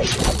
Let's go.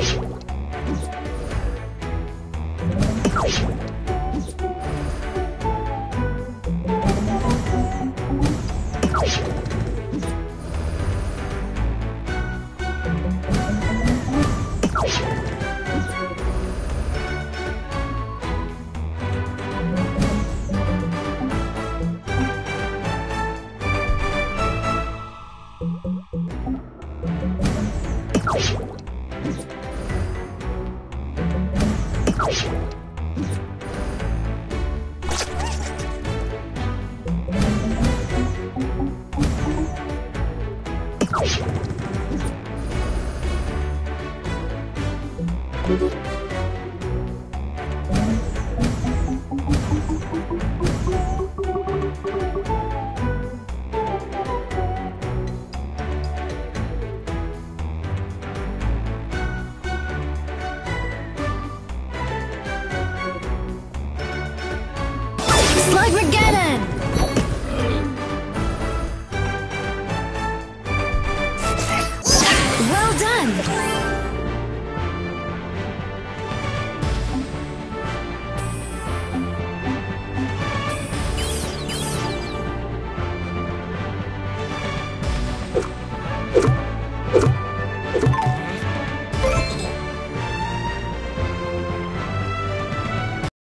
you. Slug Regaddon! You